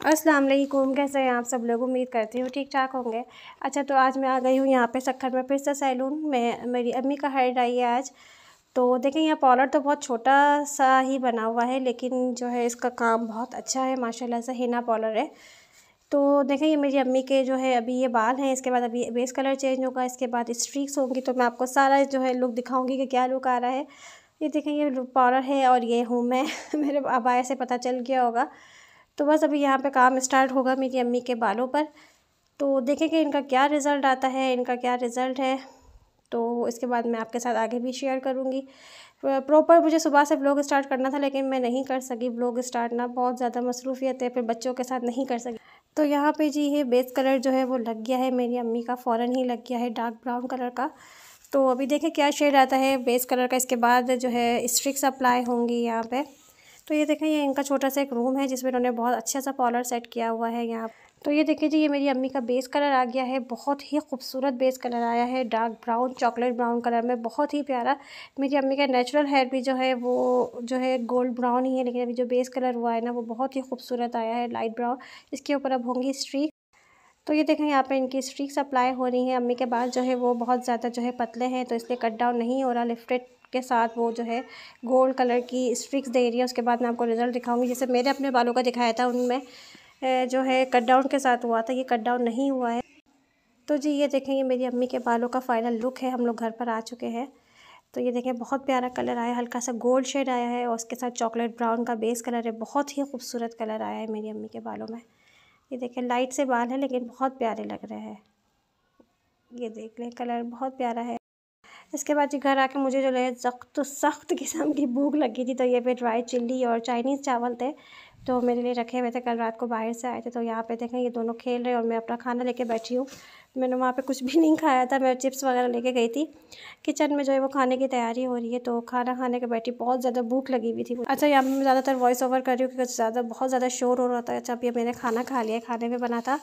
अस्सलाम वालेकुम कैसे हैं आप सब लोग? उम्मीद करती हूँ ठीक ठाक होंगे। अच्छा तो आज मैं आ गई हूँ यहाँ पे सखर में फिर से सैलून में। मेरी अम्मी का हेयर आई है आज। तो देखें यहाँ पॉलर तो बहुत छोटा सा ही बना हुआ है, लेकिन जो है इसका काम बहुत अच्छा है। माशाल्लाह से हिना पॉलर है। तो देखें ये मेरी अम्मी के जो है अभी ये बाल हैं, इसके बाद अभी बेस कलर चेंज होगा, इसके बाद स्ट्रीक्स होंगी तो मैं आपको सारा जो है लुक दिखाऊँगी कि क्या लुक आ रहा है। ये देखें ये पॉलर है और ये हूँ। मैं मेरे आबाए से पता चल गया होगा। तो बस अभी यहाँ पे काम स्टार्ट होगा मेरी अम्मी के बालों पर। तो देखें कि इनका क्या रिज़ल्ट आता है, इनका क्या रिज़ल्ट है। तो इसके बाद मैं आपके साथ आगे भी शेयर करूँगी। प्रॉपर मुझे सुबह से ब्लॉग स्टार्ट करना था, लेकिन मैं नहीं कर सकी ब्लॉग स्टार्ट। ना बहुत ज़्यादा मसरूफियत है, फिर बच्चों के साथ नहीं कर सकी। तो यहाँ पे जी ये बेस कलर जो है वो लग गया है, मेरी अम्मी का फ़ौर ही लग गया है डार्क ब्राउन कलर का। तो अभी देखें क्या शेड आता है बेस कलर का। इसके बाद जो है स्ट्रिक्स अप्लाई होंगी यहाँ पर तो ये देखें, ये इनका छोटा सा एक रूम है जिसमें उन्होंने बहुत अच्छा सा पॉलर सेट किया हुआ है यहाँ तो ये देखिए जी, ये मेरी अम्मी का बेस कलर आ गया है। बहुत ही खूबसूरत बेस कलर आया है। Dark brown chocolate brown colour में बहुत ही प्यारा। मेरी अम्मी का नेचुरल हेयर भी जो है, वो जो है गोल्ड ब्राउन ही है, लेकिन अभी जो बेस कलर हुआ है ना, वो बहुत ही खूबसूरत आया है लाइट ब्राउन इसके ऊपर अब होंगी स्ट्रीक तो ये देखें, यहाँ पे इनकी स्ट्रीक्स अप्लाई हो रही हैं। अम्मी के बाल जो है, वो बहुत ज़्यादा जो है पतले हैं तो इसलिए कट डाउन नहीं हो रहा लिफ्टेड के साथ वो जो है गोल्ड कलर की स्ट्रिक्स दे रही है। उसके बाद मैं आपको रिज़ल्ट दिखाऊँगी। जैसे मेरे अपने बालों का दिखाया था, उनमें जो है कट डाउन के साथ हुआ था, ये कट डाउन नहीं हुआ है। तो जी, ये देखें, ये मेरी अम्मी के बालों का फ़ाइनल लुक है। हम लोग घर पर आ चुके हैं। तो ये देखें, बहुत प्यारा कलर आया, हल्का सा गोल्ड शेड आया है और उसके साथ चॉकलेट ब्राउन का बेस कलर है। बहुत ही खूबसूरत कलर आया है मेरी अम्मी के बालों में। ये देखें लाइट से बाल है, लेकिन बहुत प्यारे लग रहे हैं। ये देख लें कलर बहुत प्यारा है। इसके बाद जी घर आके मुझे जो है सख्त सख्त किस्म की भूख लगी थी तो ये पे ड्राई चिल्ली और चाइनीज़ चावल थे तो मेरे लिए रखे हुए थे, कल रात को बाहर से आए थे तो यहाँ पे देखें ये दोनों खेल रहे और मैं अपना खाना लेके बैठी हूँ। मैंने वहाँ पे कुछ भी नहीं खाया था, मैं चिप्स वगैरह लेके गई थी। किचन में जो है वो खाने की तैयारी हो रही है तो खाना खाने के बैठी बहुत ज़्यादा भूख लगी हुई थी अच्छा यहाँ मैं ज़्यादातर वॉइस ओवर कर रही हूँ क्योंकि ज़्यादा, बहुत ज़्यादा शोर हो रहा था अच्छा अभी मैंने खाना खा लिया, खाने में बना था।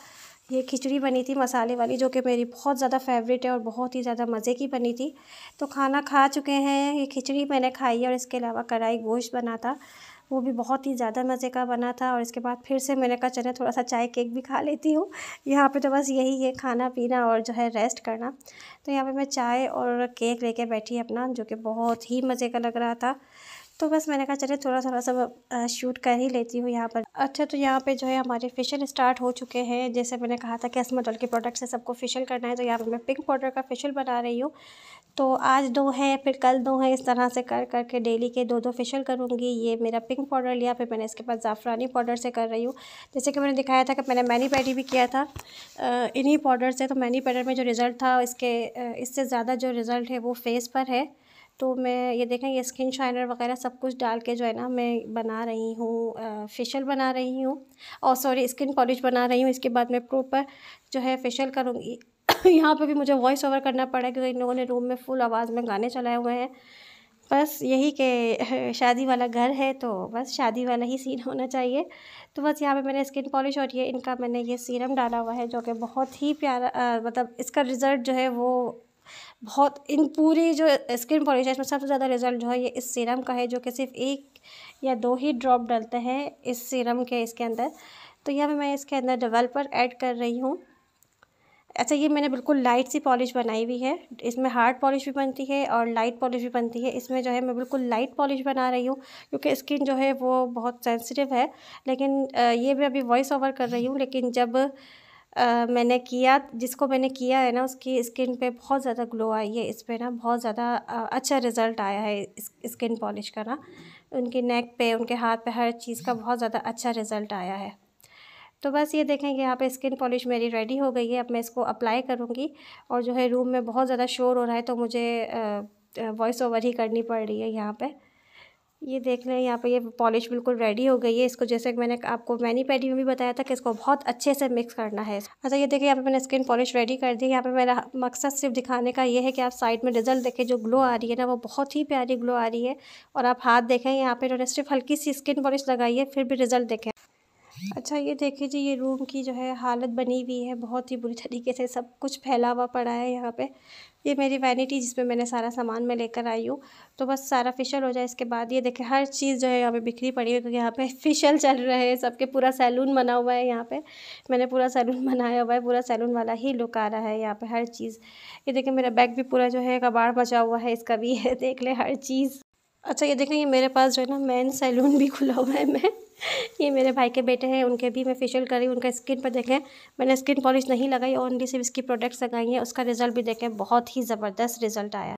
ये खिचड़ी बनी थी मसाले वाली, जो कि मेरी बहुत ज़्यादा फेवरेट है और बहुत ही ज़्यादा मज़े की बनी थी। तो खाना खा चुके हैं, ये खिचड़ी मैंने खाई है और इसके अलावा कढ़ाई गोश्त बना था। वो भी बहुत ही ज़्यादा मज़े का बना था और इसके बाद फिर से मैंने कहा, चले, थोड़ा सा चाय केक भी खा लेती हूँ। यहाँ पे तो बस यही है, खाना, पीना और जो है रेस्ट करना। तो यहाँ पे मैं चाय और केक लेके बैठी अपना, जो कि बहुत ही मज़े का लग रहा था। तो बस मैंने कहा चले थोड़ा थोड़ा सा शूट कर ही लेती हूँ यहाँ पर। अच्छा तो यहाँ पे जो है हमारे फेशियल स्टार्ट हो चुके हैं। जैसे मैंने कहा था कि असमतल के प्रोडक्ट से सबको फेशियल करना है तो यहाँ पर मैं पिंक पाउडर का फेशियल बना रही हूँ। तो आज दो है, फिर कल दो है, इस तरह से कर, करके डेली के दो दो फेशियल करूँगी। ये मेरा पिंक पाउडर लिया, फिर मैंने इसके पास ज़ाफ़रानी पाउडर से कर रही हूँ। जैसे कि मैंने दिखाया था कि मैंने मैनी पैडी भी किया था इन्हीं पाउडर से। तो मैनी पैडर में जो रिज़ल्ट था, इसके इससे ज़्यादा जो रिज़ल्ट है वो फेस पर है। तो मैं ये देखें, ये स्किन शाइनर वगैरह सब कुछ डाल के जो है ना, मैं बना रही हूँ फेशियल बना रही हूँ और सॉरी स्किन पॉलिश बना रही हूँ। इसके बाद मैं प्रॉपर जो है फेशियल करूँगी। यहाँ पे भी मुझे वॉइस ओवर करना पड़ा क्योंकि इन लोगों ने रूम में फुल आवाज़ में गाने चलाए हुए हैं। बस यही के, शादी वाला घर है तो बस शादी वाला ही सीन होना चाहिए। तो बस यहाँ पे मैंने स्किन पॉलिश और ये इनका मैंने ये सीरम डाला हुआ है, जो कि बहुत ही प्यारा मतलब इसका रिज़ल्ट जो है वो बहुत, इन पूरी जो स्किन पॉलिश है, इसमें सबसे ज़्यादा रिज़ल्ट जो है ये इस सीरम का है, जो कि सिर्फ़ एक या दो ही ड्रॉप डलते हैं इस सीरम के इसके अंदर। तो यहाँ मैं इसके अंदर डेवलपर ऐड कर रही हूँ। अच्छा ये मैंने बिल्कुल लाइट सी पॉलिश बनाई हुई है। इसमें हार्ड पॉलिश भी बनती है और लाइट पॉलिश भी बनती है। इसमें जो है मैं बिल्कुल लाइट पॉलिश बना रही हूँ, क्योंकि स्किन जो है वो बहुत सेंसिटिव है। लेकिन ये मैं अभी वॉइस ओवर कर रही हूँ, लेकिन जब आ, मैंने किया जिसको मैंने किया है ना उसकी स्किन पे बहुत ज़्यादा ग्लो आई है इस पर ना बहुत ज़्यादा अच्छा रिज़ल्ट आया है इस, स्किन पॉलिश का ना। उनके नेक पे उनके हाथ पे हर चीज़ का बहुत ज़्यादा अच्छा रिज़ल्ट आया है। तो बस ये देखें कि यहाँ पे स्किन पॉलिश मेरी रेडी हो गई है अब मैं इसको अप्लाई करूँगी और जो है रूम में बहुत ज़्यादा शोर हो रहा है तो मुझे वॉइस ओवर ही करनी पड़ रही है यहाँ पे। ये देख लें, यहाँ पे ये पॉलिश बिल्कुल रेडी हो गई है। इसको जैसे मैंने आपको मैनी पैडी में भी बताया था कि इसको बहुत अच्छे से मिक्स करना है। अच्छा ये देखिए, यहाँ पे मैंने स्किन पॉलिश रेडी कर दी। यहाँ पे मेरा मकसद सिर्फ़ दिखाने का ये है कि आप साइड में रिज़ल्ट देखें, जो ग्लो आ रही है ना, वो बहुत ही प्यारी ग्लो आ रही है। और आप हाथ देखें, यहाँ पे इन्होंने सिर्फ़ हल्की सी स्किन पॉलिश लगाई है, फिर भी रिज़ल्ट देखें। अच्छा ये देखिए जी, ये रूम की जो है हालत बनी हुई है, बहुत ही बुरी तरीके से सब कुछ फैला हुआ पड़ा है यहाँ पे। ये मेरी वैनिटी जिसमें मैंने सारा सामान मैं लेकर आई हूँ। तो बस सारा फिशल हो जाए इसके बाद, ये देखें हर चीज़ जो है यहाँ पे बिखरी पड़ी है, क्योंकि यहाँ पे फिशल चल रहे हैं, सबके पूरा सैलून बना हुआ है यहाँ पे। मैंने पूरा सैलून बनाया हुआ है, पूरा सैलून वाला ही लुक आ रहा है यहाँ पे, हर चीज़। ये देखें मेरा बैग भी पूरा जो है कबाड़ बचा हुआ है, इसका भी है, देख ले हर चीज़। अच्छा ये देखें ये मेरे पास जो है ना मैन सैलून भी खुला हुआ है, मैं ये मेरे भाई के बेटे हैं, उनके भी मैं फेशियल करी, उनका स्किन पर देखें, मैंने स्किन पॉलिश नहीं लगाई ओनली सिर्फ़ इसकी प्रोडक्ट्स लगाई हैं, उसका रिज़ल्ट भी देखें, बहुत ही ज़बरदस्त रिज़ल्ट आया।